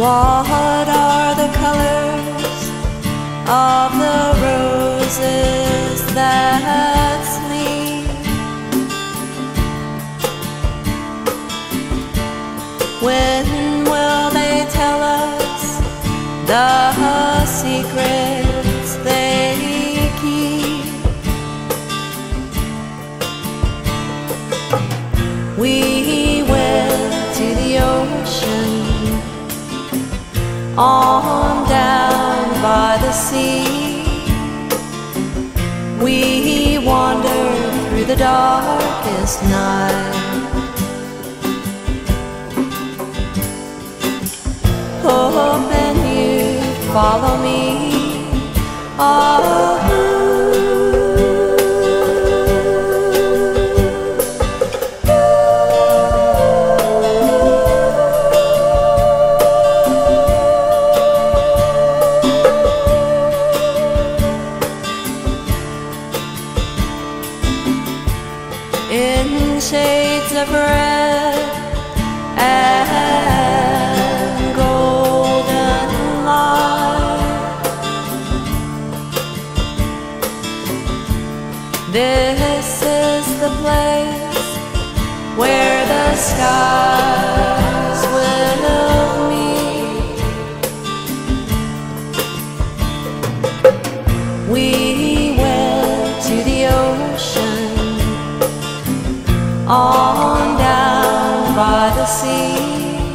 What are the colors of the roses that sleep? When will they tell us the on down by the sea. We wandered through the darkest night. Oh, Hoping you'd follow me. Oh, in shades of red and golden light. This is the place where the skies on down by the sea.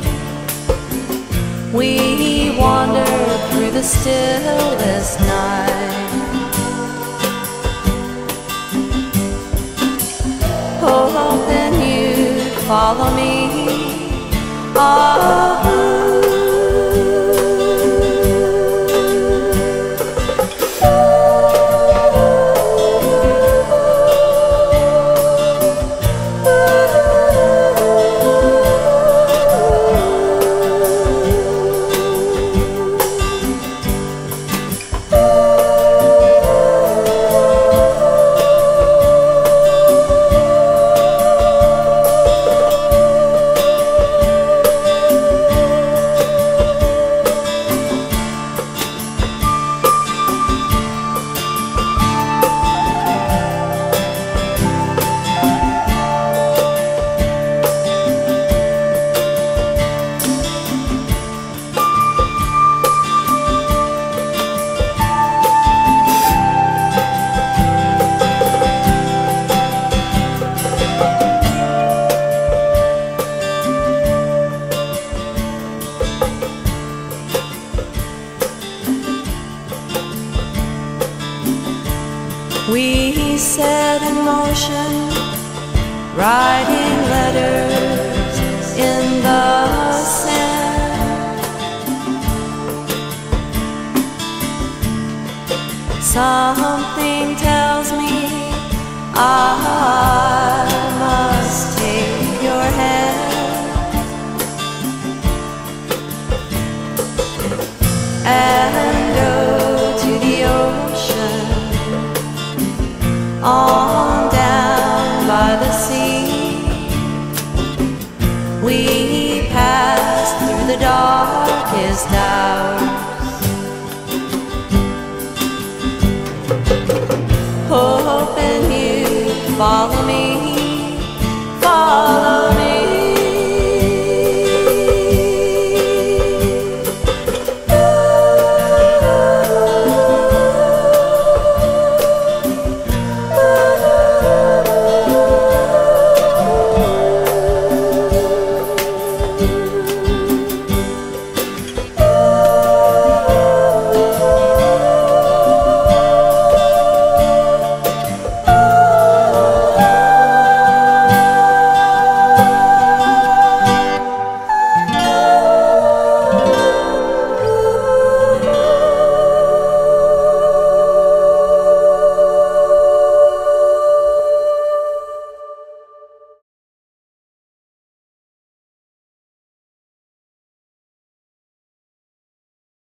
We wandered through the stillest night. Oh, Hoping you'd follow me. Oh. We set in motion, writing letters in the sand. Something tells me I must take your hand and We passed through the darkest hours. Hoping you'd follow.